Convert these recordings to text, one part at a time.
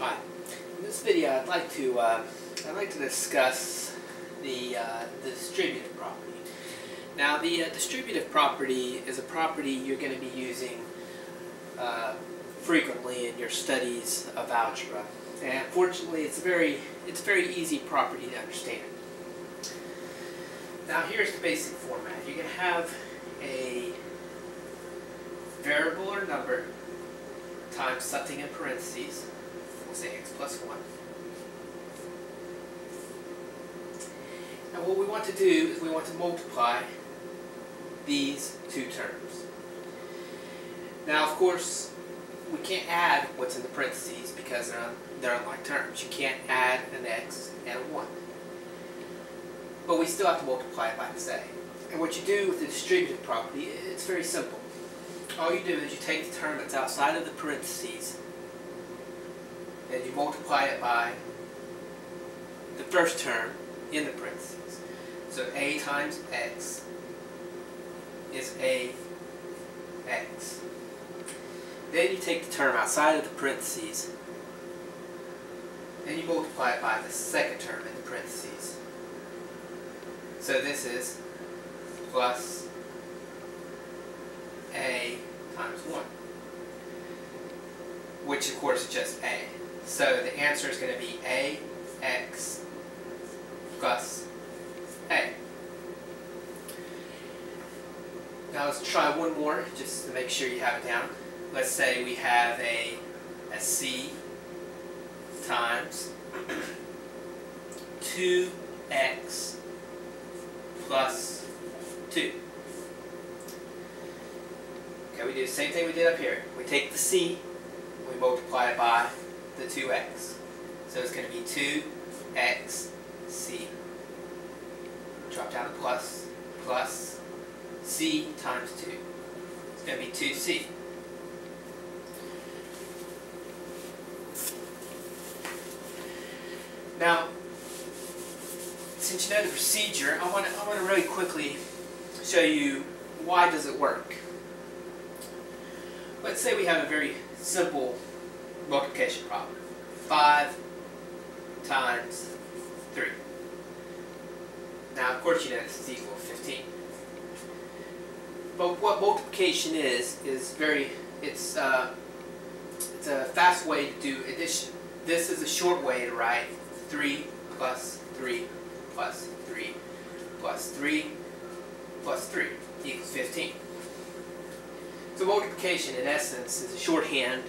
Hi. In this video, I'd like to uh, I'd like to discuss the uh, distributive property. Now, the uh, distributive property is a property you're going to be using uh, frequently in your studies of algebra, and fortunately, it's a very it's a very easy property to understand. Now, here's the basic format. You're going to have a variable or number times something in parentheses say x plus 1. And what we want to do is we want to multiply these two terms. Now, of course, we can't add what's in the parentheses because they're, they're unlike terms. You can't add an x and a 1. But we still have to multiply it by the same. And what you do with the distributive property, it's very simple. All you do is you take the term that's outside of the parentheses multiply it by the first term in the parentheses. So a times x is a x. Then you take the term outside of the parentheses and you multiply it by the second term in the parentheses. So this is plus a times 1, which of course is just a. So the answer is going to be ax plus a. Now let's try one more just to make sure you have it down. Let's say we have a, a c times 2x plus 2. Okay, we do the same thing we did up here. We take the c, multiply it by the 2x. So it's going to be 2xc. Drop down the plus, plus c times 2. It's going to be 2c. Now, since you know the procedure, I want to I want to really quickly show you why does it work. Let's say we have a very simple multiplication problem. 5 times 3. Now, of course, you know this is equal to 15. But what multiplication is, is very, it's, uh, it's a fast way to do addition. This is a short way to write 3 plus 3 plus 3 plus 3 plus 3 equals 15. So multiplication, in essence, is a shorthand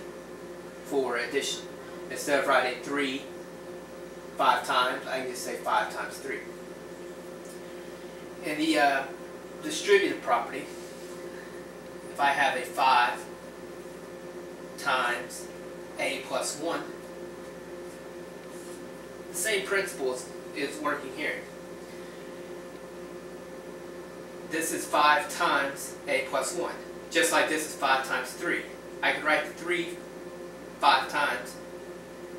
for addition. Instead of writing 3 five times, I can just say 5 times 3. In the uh, distributive property, if I have a 5 times a plus 1, the same principle is, is working here. This is 5 times a plus 1, just like this is 5 times 3. I can write the 3 five times.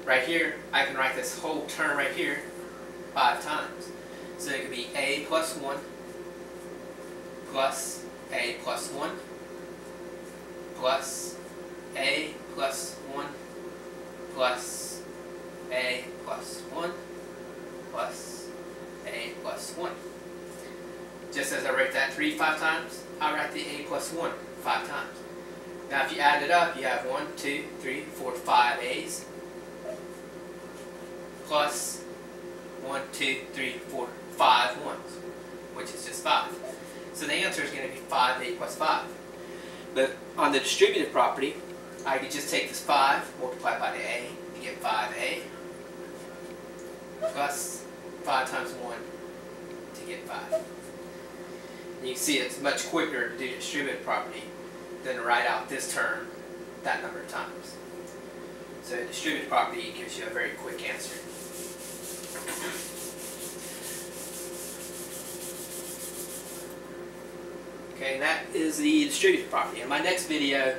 Right here, I can write this whole term right here five times. So it could be a plus 1 plus a plus 1 plus a plus 1 plus a plus 1 plus a plus 1. Just as I write that 3 five times, I write the a plus 1 five times. Now if you add it up, you have one, two, three, four, five A's plus one, two, three, four, five ones, which is just 5. So the answer is going to be 5A plus 5. But on the distributive property, I could just take this 5, multiply by the A, and get 5A plus 5 times 1 to get 5. You see it's much quicker to do distributive property than to write out this term that number of times. So distributed property gives you a very quick answer. Okay, and that is the distributive property. In my next video,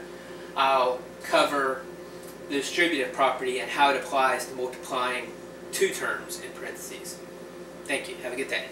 I'll cover the distributive property and how it applies to multiplying two terms in parentheses. Thank you. Have a good day.